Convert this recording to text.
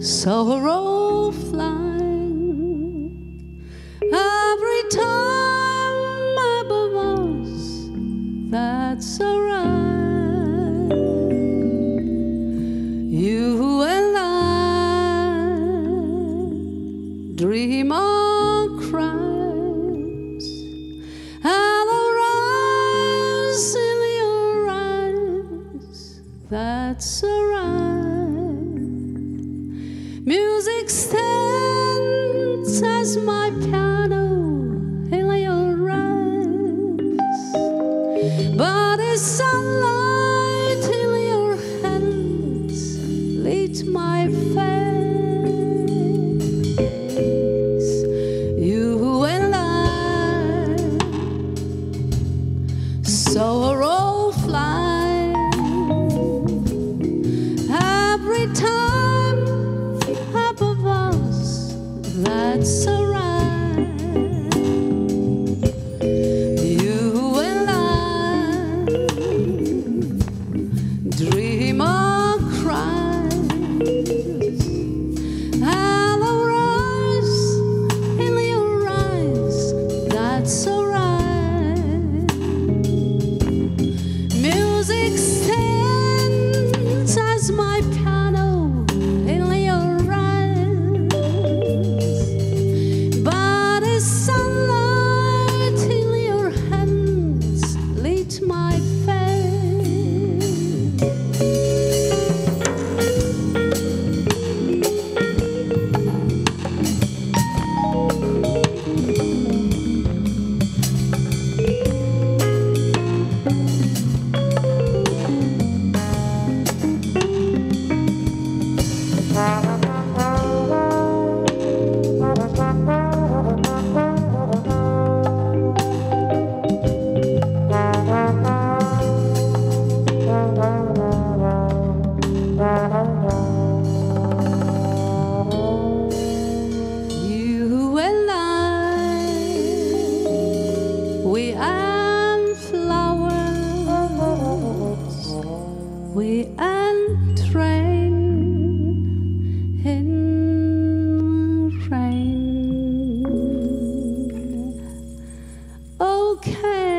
sorrow flying every time above us. That's alright. You and I dream on crimes and arise in your eyes. That's alright. Music stands as my piano. In your eyes, but the sunlight in your hands. Leads my face. You and I, sorrow Alright. okay.